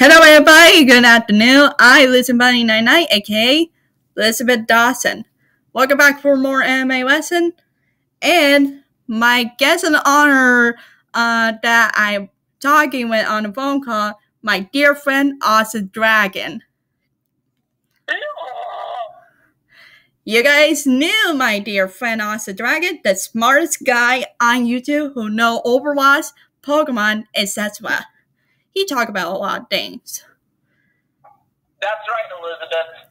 Hello, everybody. Good afternoon. I listen Bunny Night Night, aka Elizabeth Dawson. Welcome back for more anime lesson. And my guest and honor uh, that I'm talking with on the phone call, my dear friend Austin Dragon. You guys knew my dear friend Austin Dragon, the smartest guy on YouTube who know Overwatch, Pokemon, etc. He talk about a lot of things. That's right, Elizabeth.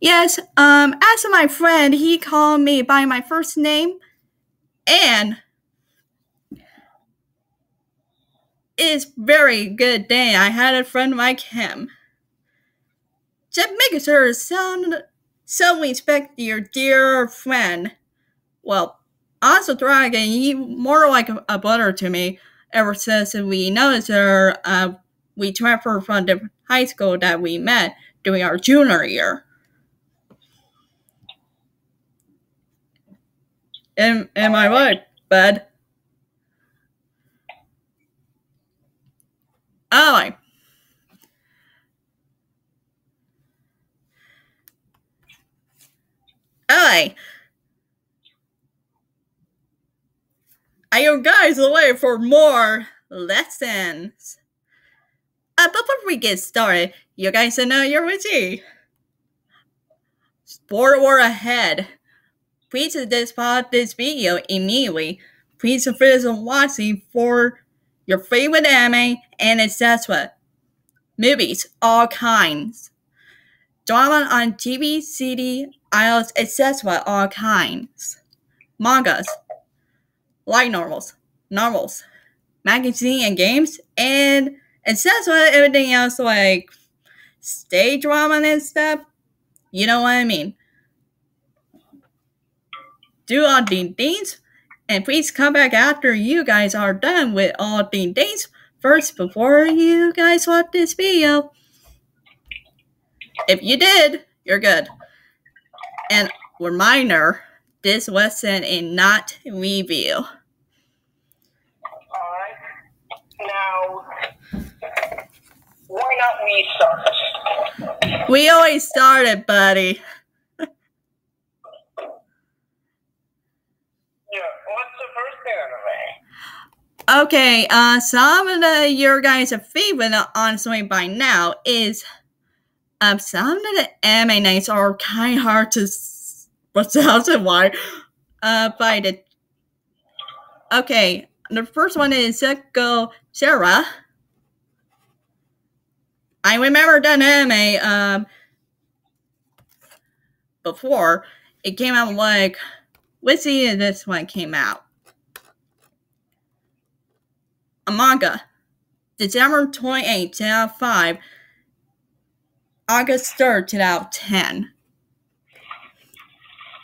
Yes, um, as my friend, he called me by my first name, and it's very good day. I had a friend like him. Just make sure sound so respect your dear friend. Well, also Dragon, he more like a, a brother to me ever since we noticed her. Uh, we transferred from the high school that we met during our junior year. Am, am I right, bud? Alright. Alright. Are you guys away for more lessons? Uh, before we get started, you guys know you're. Sport war ahead. Please dispause this video immediately. Please finish watching for your favorite anime and etc. Movies, all kinds. Drama on TV, CD, iOS, etc. all kinds. Mangas, light novels, novels, magazine and games, and etc. Everything else like stage drama and stuff. You know what I mean. Do all the things, and please come back after you guys are done with all the things first before you guys watch this video. If you did, you're good. And reminder, this lesson is not review. Alright. Now, why not we start? We always started, buddy. Yeah, what's the first anime? Okay, uh, some of the your guys' favorite, honestly, by now is um some of the anime names are kind of hard to s- pronounce and why. Uh, by the okay, the first one is Shugo Chara. I remember that anime um before it came out like let's see this one came out. A manga. December 28, 2005. August 3rd, 2010.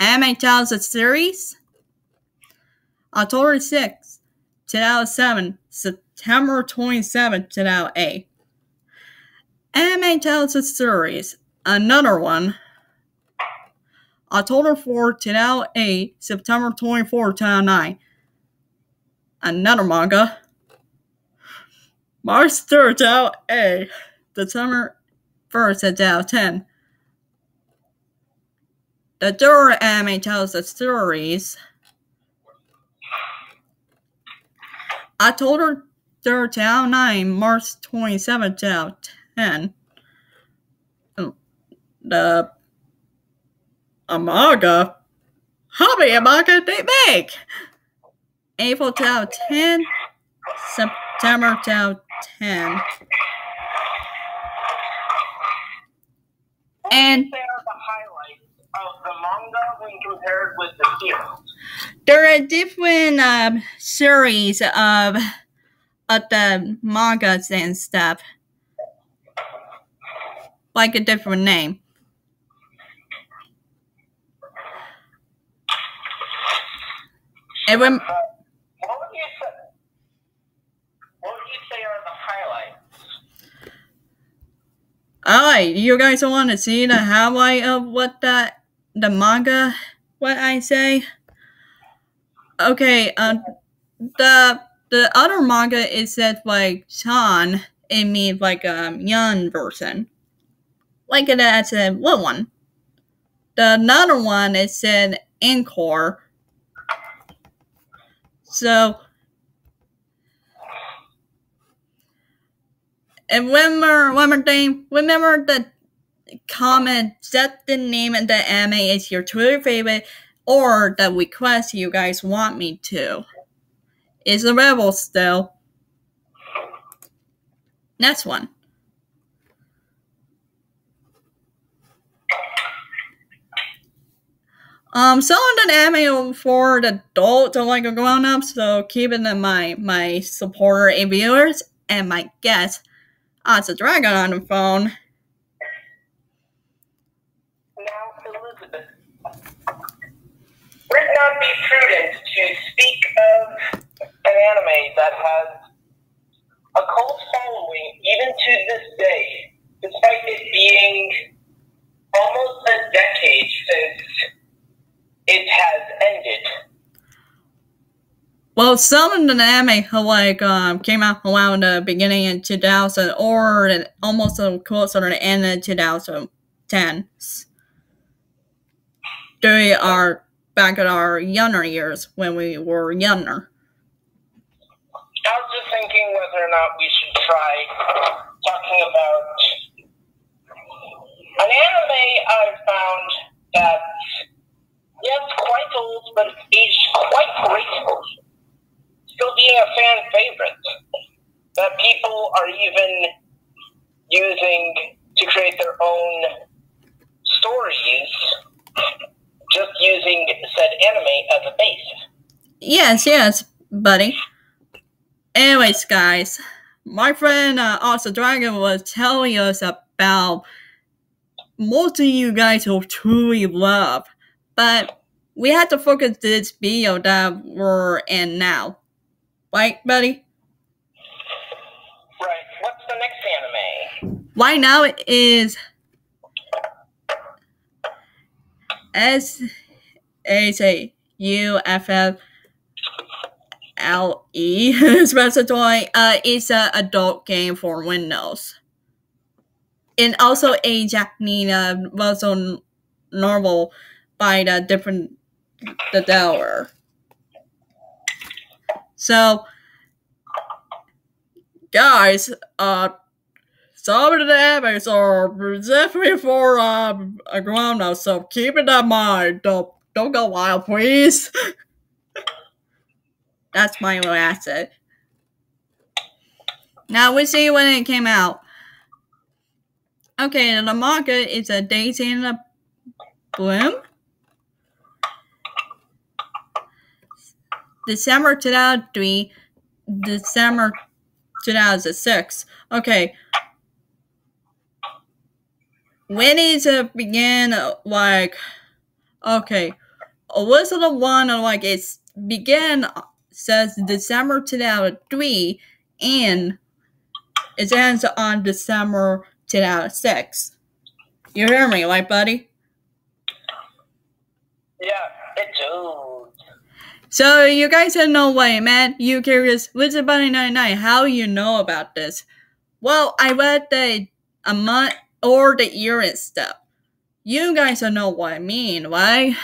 Anime tells a series. October 6, 2007. September 27, 2008. Anime tells a series. Another one. October 4, 2008, September 24, 2009. Another manga. March 3rd, 2008, December 1st, 2010. The um, third anime tells the stories. October 3rd, 2009, March 27, 2010. The Amaga many manga they make? April 10 September 2010. And What are the of the manga when compared with the series? there are different um, series of of the mangas and stuff, like a different name. Rem- Uh, what would you say? What would you say are the highlights? Alright, you guys want to see the highlight of what that the manga what I say? Okay, um the the other manga is that like Sean it means like a um, young version. Like that's a little one. The another one is an encore. So and remember more thing, remember the comment set the name of the anime is your Twitter favorite or the request you guys want me to. It's available still. Next one. Um, some of the anime for the adults or like a grown up, so keeping in mind my supporter and viewers and my guest, it's a dragon on the phone. Now, Elizabeth, would not be prudent to speak of an anime that has a cult following even to this day, despite it being almost a decade since it has ended. Well, some of the anime like um, came out around the beginning in 2000 or almost a closer to the end of 2010s. During our back in our younger years when we were younger. I was just thinking whether or not we should try talking about an anime I found that yes, quite old, but aged quite gracefully. Still being a fan favorite that people are even using to create their own stories, just using said anime as a base. Yes, yes, buddy. Anyways, guys, my friend uh, also Dragon was telling us about most of you guys will truly love, but we had to focus this video that we're in now. Right, buddy? Right. What's the next anime? Right now it is S H A U F F L E Specitoy uh, is an adult game for Windows. And also a Japanese uh, also novel by the different the Delaware. So guys, uh some of the animes are definitely for um, a grown up, so keep it in mind. Don't don't go wild, please. That's my little asset. Now we see when it came out. Okay, the manga is a Daisy in a Bloom. December 2003, December 2006. Okay. When is it begin, like, okay. It the one, like, it's began says December 2003 and it ends on December 2006. You hear me, right, buddy? Yeah, it does. So you guys have no way, man. You curious? Wizard Bunny 99, how you know about this? Well, I read the a month or the and stuff. You guys don't know what I mean, right?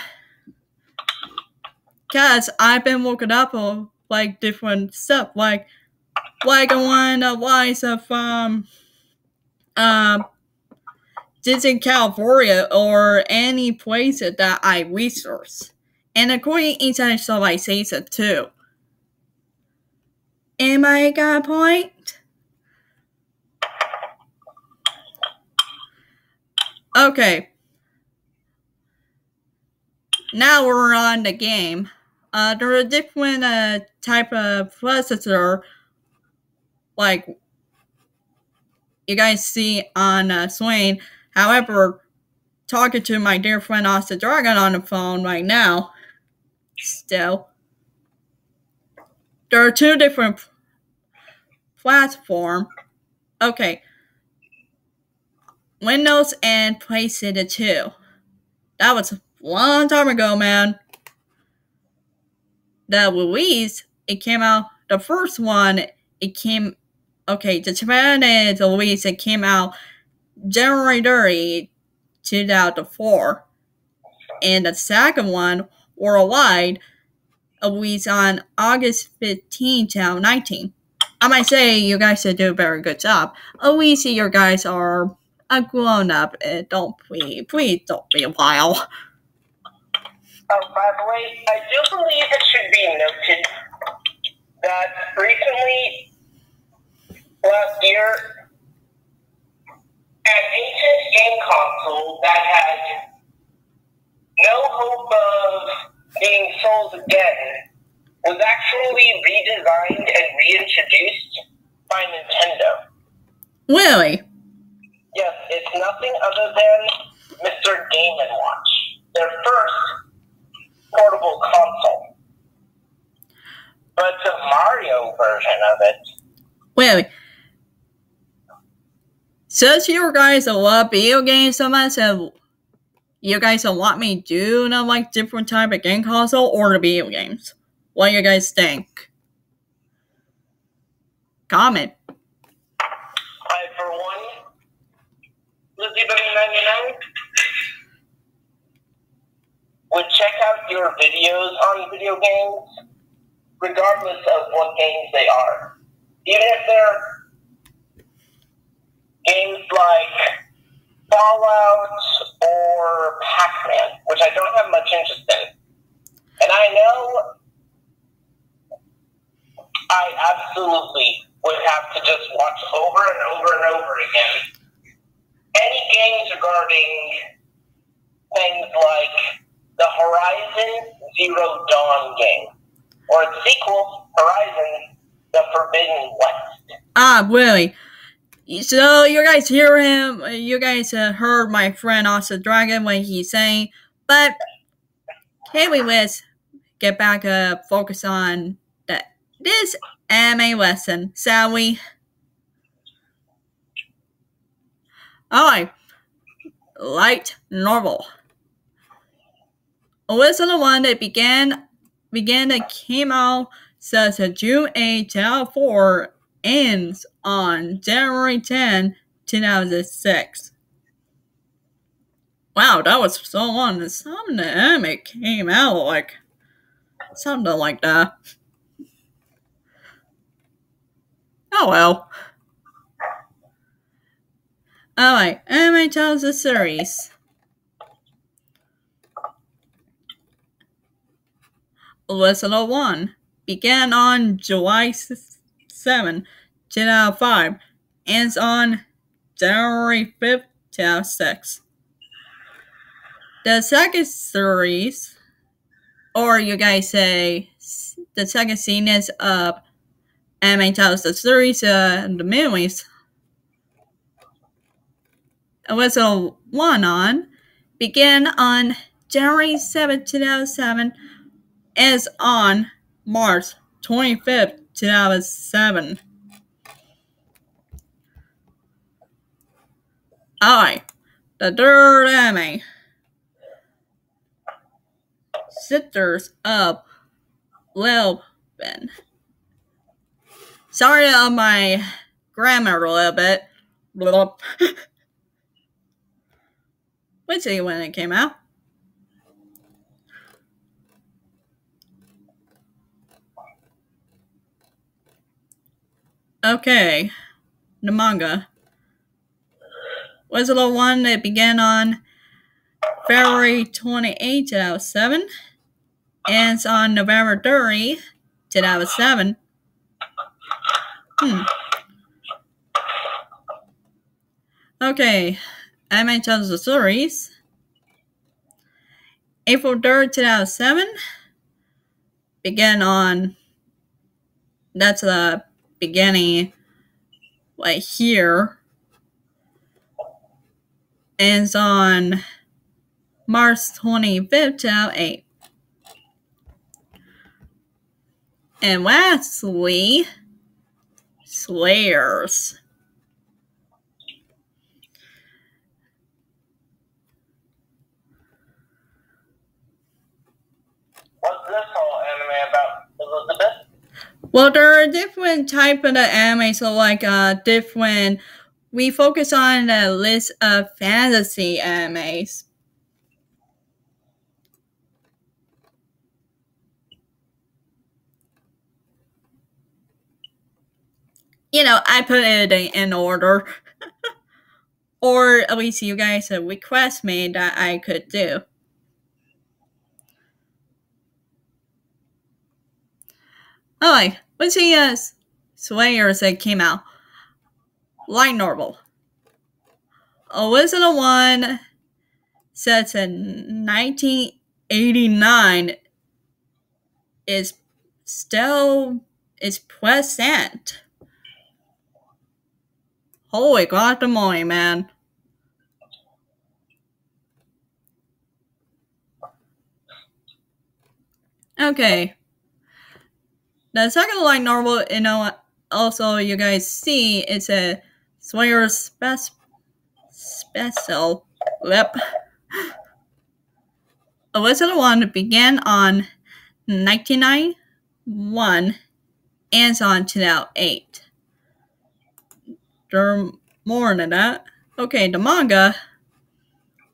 Cause I've been woken up on like different stuff, like like one of wise of um um Disney California or any place that I research. And according to Inside Civilization too. Am I got a point? Okay. Now we're on the game. Uh, there are different uh, type of processor, like you guys see on uh, Swain. However, talking to my dear friend Austin Dragon on the phone right now, still, there are two different platform. Okay, Windows and PlayStation 2. That was a long time ago, man the release, it came out, the first one, it came okay, the Japan is a release that came out January 30, 2004. And the second one, Worldwide, a release on August 15, 2019. I might say you guys did a very good job. At least you guys are a grown up. And don't please, please don't be a while. Oh, by the way, I do believe it should be noted that recently, last year, an ancient game console that had no hope of being sold again was actually redesigned and reintroduced by Nintendo. Really? Yes, it's nothing other than Mr. Game & Watch, their first portable console. But the Mario version of it. Really? Since you guys love video games so much, uh, you guys want me do you like different type of game console or video games? What do you guys think? Comment. I, for one, Lizzie Bunny 99, would check out your videos on video games, regardless of what games they are. Even if they're games like Fallout or Pac-Man, which I don't have much interest in. And I know I absolutely would have to just watch over and over and over again any games regarding things like the Horizon Zero Dawn game or its sequel, Horizon The Forbidden West. Ah, really? So you guys hear him? You guys uh, heard my friend Asa Dragon when he's saying, but can we let's get back uh focus on that this anime lesson, shall we? Alright. Light novel. Alyssa the one that began began that came out says June 8, 2004 ends on January 10, 2006. Wow, that was so long. Some of the anime came out like something like that. Oh well. Alright, tells the series. Lesson 1 began on July 7, 2005, ends on January 5th, 2006. The second series, or you guys say the second scene is of anime tells the series uh, the movies. Episode 1 on began on January 7, 2007, ends on March 25th, 2007. Alright, the third anime. Sisters of Lilbin. Sorry on my grammar a little bit. Let's when it came out. Okay, the manga was the one that began on February 28, 2007, ends on November 30, 2007. Hmm. Okay, anime tells the stories. April 3rd, 2007, began on, that's the beginning right here ends on March 25th, 2008. And lastly, Slayers. What's this whole anime about, Elizabeth? Well, there are different type of the anime, so like uh different. We focus on a list of fantasy animes. You know, I put it in order. or at least you guys a request me that I could do. Alright, let's see uh Slayers that came out. Light novel. Original one sets in 1989 is still is present. Holy morning, man. Okay. The second line novel, you know, also you guys see it's a Sawyer spec special lip. Original one began on 1991 and on 2008. There more than that. Okay, the manga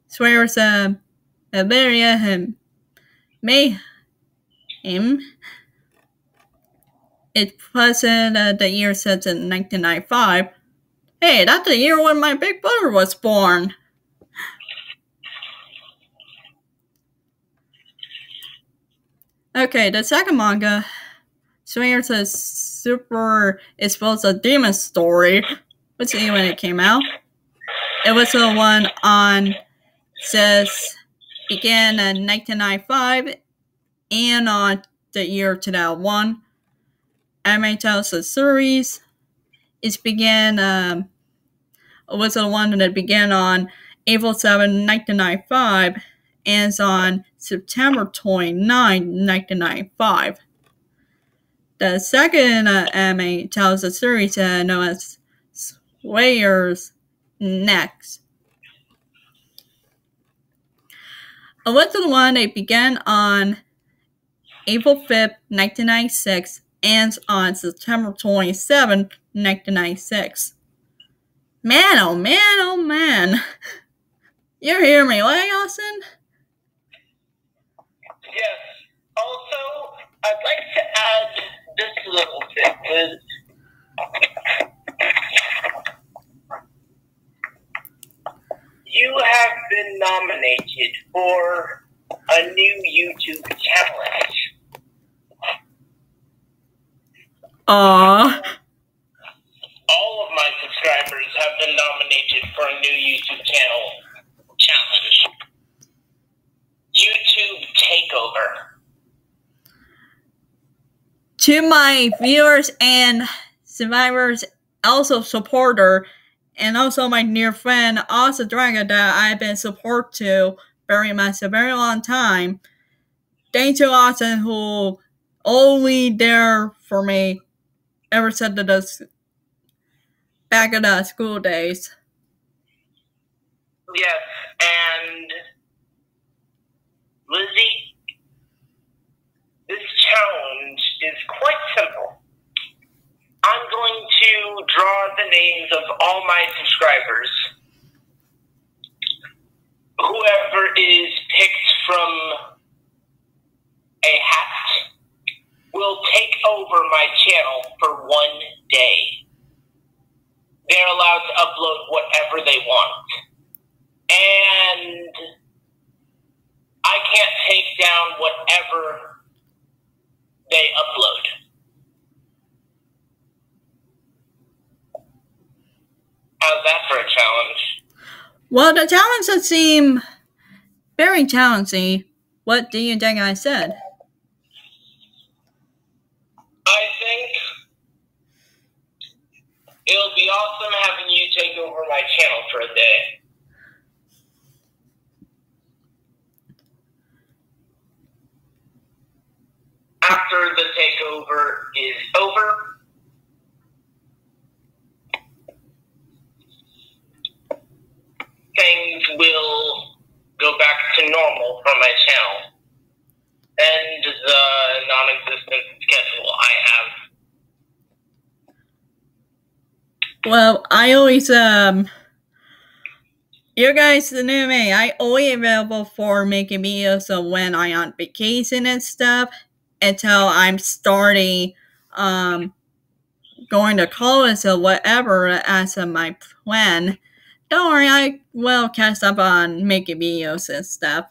swears uh, and may him it wasn't uh, the year set in 1995. Hey, that's the year when my big brother was born. Okay, the second manga, Swingers a super is supposed a demon story. Let's see when it came out. It was the one on says began in 1995 and on the year 2001. The series. It began um, was the one that began on April 7, 1995, ends on September 29, 1995. The second uh, the series uh, known as Swayers Next. A little one that began on April 5th, 1996, ends on September 27, 1996. Man, oh man, oh man. You hear me, right, Austin? Yes. Also, I'd like to add this little bit. You have been nominated for a new YouTube challenge. Aww. All of my subscribers have been nominated for a new YouTube channel challenge. YouTube Takeover. To my viewers and survivors, also supporter, and also my near friend, Asa Dragon, that I've been support to very much a very long time. Thank you, Austin, who only there for me ever since the back in the school days. Yes, and Lizzie, this challenge is quite simple. I'm going to draw the names of all my subscribers. Whoever is picked from a hat will take over my channel for one day. They're allowed to upload whatever they want. And I can't take down whatever they upload. How's that for a challenge? Well, the challenges seem very challenging. What do you think I said? I think it'll be awesome having you take over my channel for a day. After the takeover is over, things will go back to normal for my channel. And the non existent schedule I have Well, I always um you guys know me. I always available for making videos of when I on vacation and stuff until I'm starting um going to college or whatever as of my plan. Don't worry, I will catch up on making videos and stuff.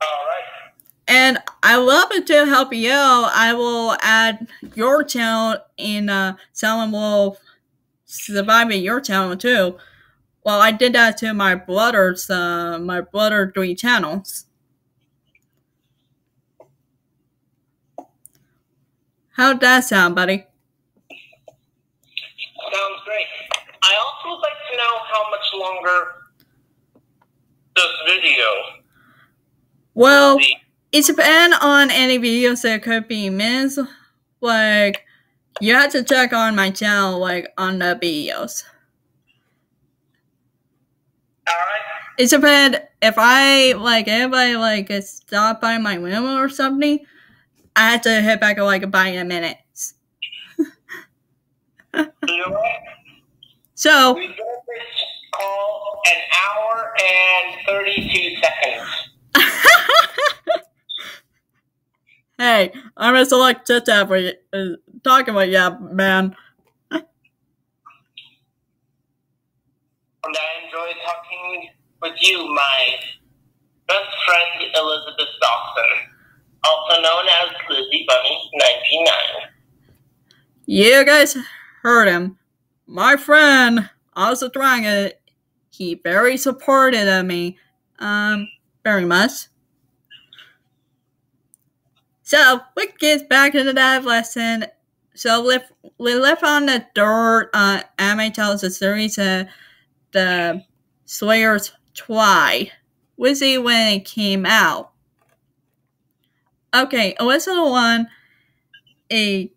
All right. And I love it to help you. I will add your channel and uh, someone will survive in your channel too. Well, I did that to my brother's, uh, my brother three channels. How'd that sound, buddy? Sounds great. I also would like to know how much longer this video Well, be. It depends on any videos that could be missed. Like, you have to check on my channel, like, on the videos. All right. It depends if I like if I like stop by my window or something. I have to hit back like by a minute. You know what? So We give this call an hour and 32 seconds. hey, I'm a select chit chat for you, uh, talking about yeah, man. And I enjoy talking with you, my best friend Elizabeth Dawson, also known as Lizzie Bunny 99. You guys heard him. My friend, also Dragon, he very supported of me. Um, very much. So, we get back into that lesson. So, we, left on the third uh, anime tells the series, uh, the Slayers. We see when it came out. Okay, original one, it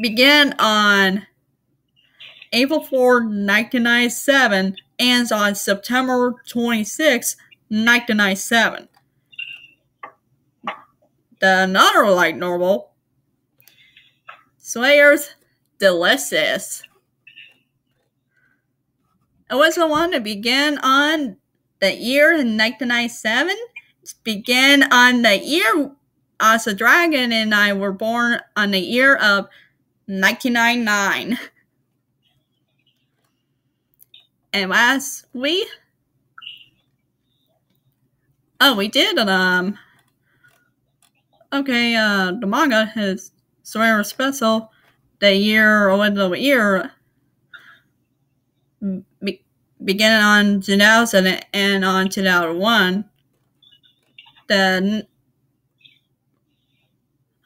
began on April 4, 1997, ends on September 26, 1997. The another light normal. Slayers Delicious. It was the one to begin on the year in 1997. It began on the year as a dragon, and I were born on the year of 1999. And last we Oh, we did um Okay, uh the manga is Swear Special the year or the year be, beginning on 2000 and on 2001 then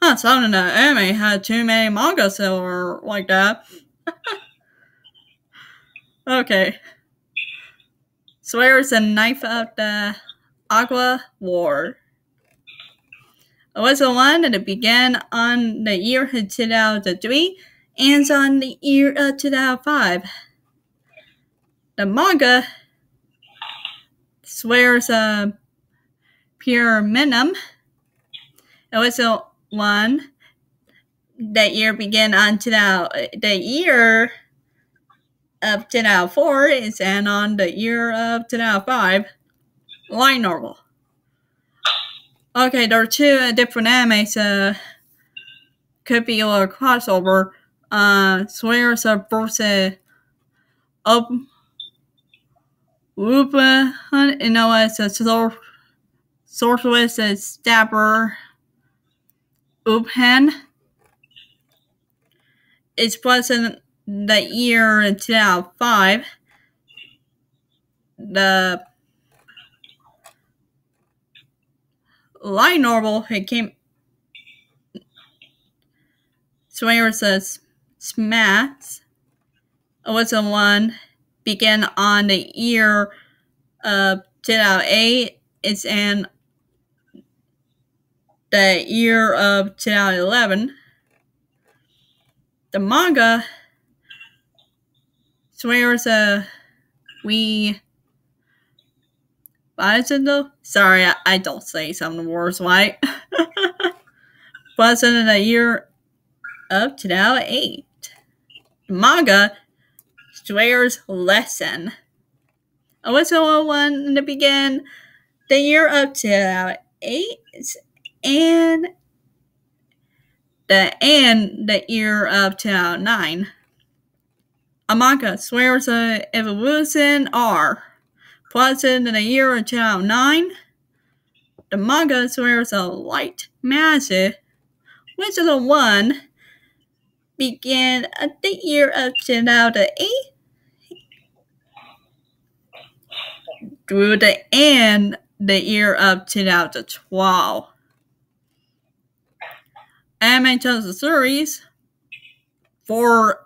Huh, some of the anime had too many mangas were like that. okay. Swears a knife of the Aqua War. It was the one that began on the year of 2003 and on the year uh, of 2005. The manga swears uh, a pure minimum. It was the one that year began on 2000, the year of 2004 is and on the year of 2005 light novel okay there are two different animes uh could be a crossover uh swears of versus up Whoopa, you know, as a sor- sorceress, a stabber, Uphan. It was in the year 2005. The light normal. it came Swear says Smats was the one began on the year of 2008. It's in the year of 2011. The manga swears uh, we Bicycle? Sorry, I, I don't say some words right. was in the year of 2008. The manga Swear's Lesson. I was one in the beginning the year of 2008 and the and the year of 2009. A manga Swear's a Evolution R. Was in the year of 2009. The manga swears a light magic, which is the one began at the year of 2008 through the end the year of 2012. Anime tells the series four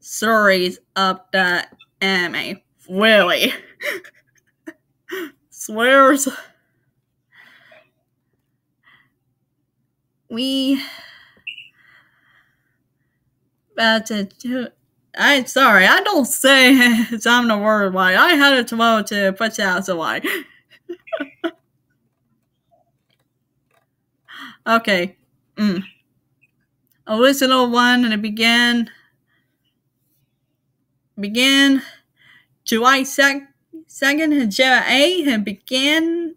series of the anime. Really? Swears. We about to do. I'm sorry, I don't say it's I'm the word why. I had it tomorrow to put out so why. okay. Mm. Original one and it began began July 2nd, 2nd July and began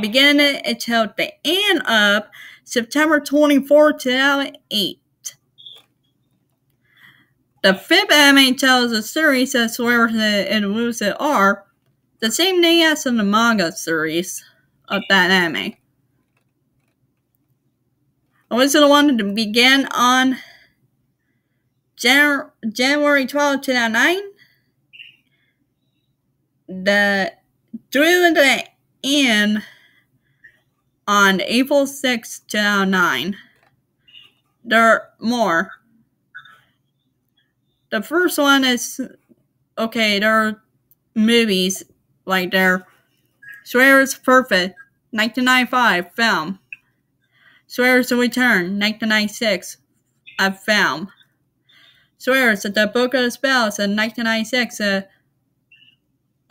began until the end of September 24, 2008. The fifth anime tells a series that swears and Elusive are the same name as in the manga series of that anime. Original one began on Jan- January 12, 2009. The through the end on April 6, 2009. There are more. The first one is okay, there are movies like there. Swear's Perfect, 1995 film. Swear's Return, 1996 a film. Swear's The Book of Spells, in 1996 uh, a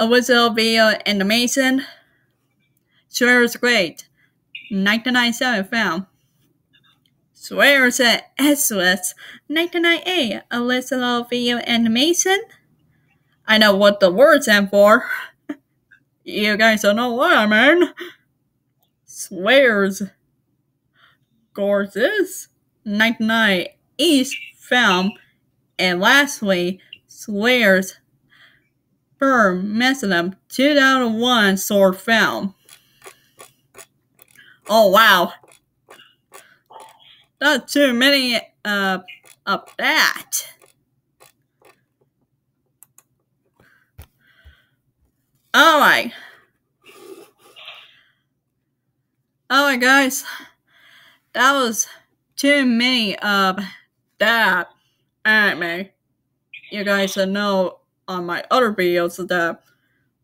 whistle video animation. Swear's Great, 1997 film. Swears at SOS 1998, a little video animation. I know what the words stand for. you guys don't know what I mean. Swears. Gorgeous. 1998 film. And lastly, Swears. Burn Messalem 2001 sword film. Oh wow. Not too many uh, of that. Alright. Alright guys. That was too many of that anime. You guys know on my other videos that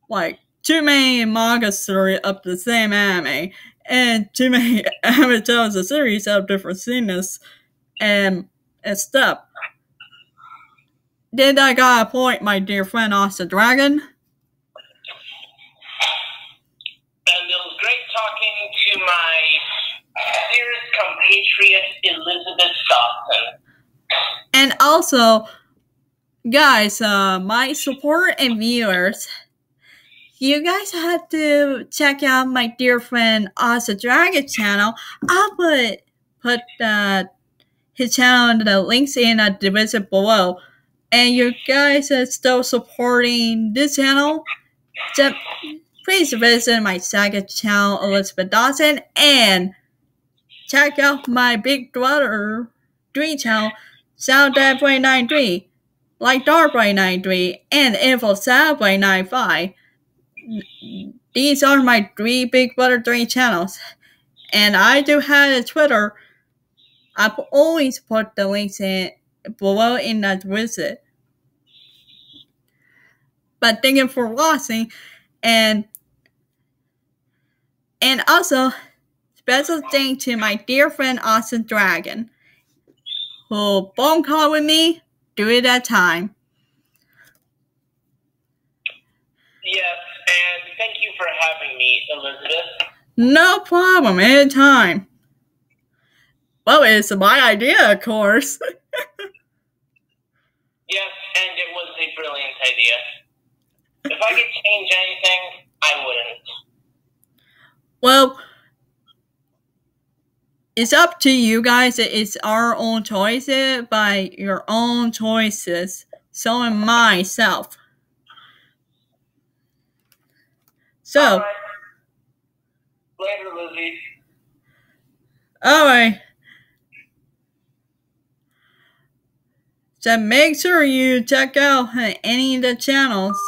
like too many manga story of the same anime and too many anime tells a series of different scenes and, and stuff. Did I got a point, my dear friend Austin Dragon? And it was great talking to my dearest compatriot Elizabeth Dawson. And also, guys, uh, my support and viewers, you guys have to check out my dear friend Asa Dragon channel. I'll put put uh, his channel in the links in the description below. And you guys are still supporting this channel, please visit my second channel, Elizabeth Dawson, and check out my big brother Dream channel, Sound Dad 93, like Dark 93, and Info Sound 95. These are my three Big Brother 3 channels. And I do have a Twitter. I've always put the links in below in that visit. But thank you for watching and and also special thanks to my dear friend Austin Dragon who phone call with me during that time. Yes, and thank you for having me, Elizabeth. No problem, anytime. Well, it's my idea, of course. yes, and it was a brilliant idea. If I could change anything, I wouldn't. Well, it's up to you guys. It's our own choices eh, by your own choices. So am myself. So. Right. Later, Lizzie. Alright. So make sure you check out uh, any of the channels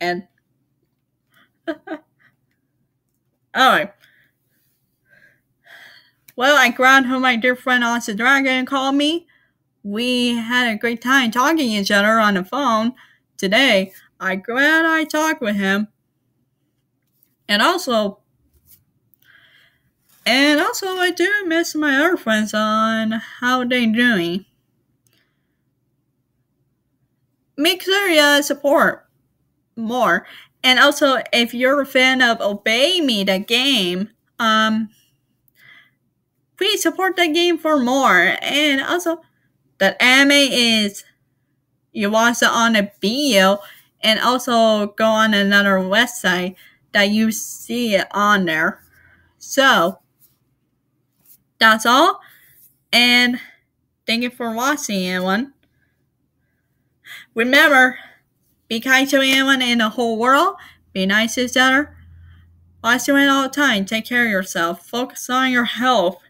and alright. Well, I grabbed who my dear friend Austin Dragon called me. We had a great time talking to each other on the phone today. I'm glad I talked with him. And also, and also I do miss my other friends on how they doing. Make sure you support more. And also, if you're a fan of Obey Me, the game, um, please support the game for more. And also, that anime is you watch it on a video, and also go on another website that you see it on there. So, that's all. And thank you for watching, everyone. Remember, be kind to anyone in the whole world. Be nice to each other. Watch you all the time. Take care of yourself. Focus on your health.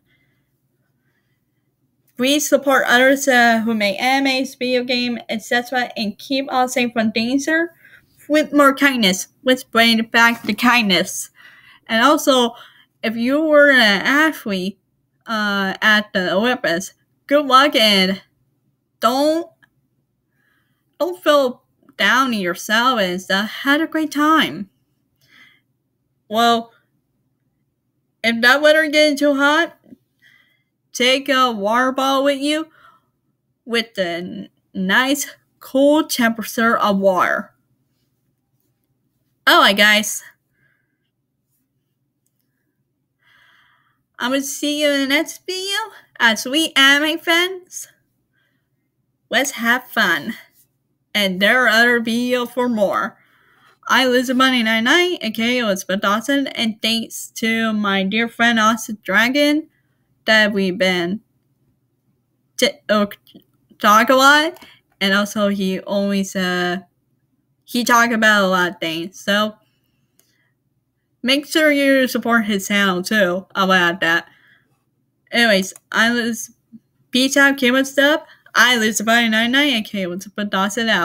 Please support others uh, who make animes, video game, etc. And keep safe from danger with more kindness. Let's bring back the kindness. And also, if you were an athlete uh, at the Olympics, good luck and don't don't feel down in yourself and stuff. Had a great time. Well, if that weather getting too hot, take a water bottle with you with the nice cool temperature of water. Alright, guys. I'm gonna see you in the next video. As we anime fans, let's have fun. And there are other videos for more. I Lizzybunny99, aka Elizabeth Dawson, and thanks to my dear friend Austin Dragon that we've been uh, talk a lot, and also he always uh he talk about a lot of things. So make sure you support his channel too. I'll add that. Anyways, I was peace out, keep stuff. I Lizzybunny99, aka Elizabeth Dawson out.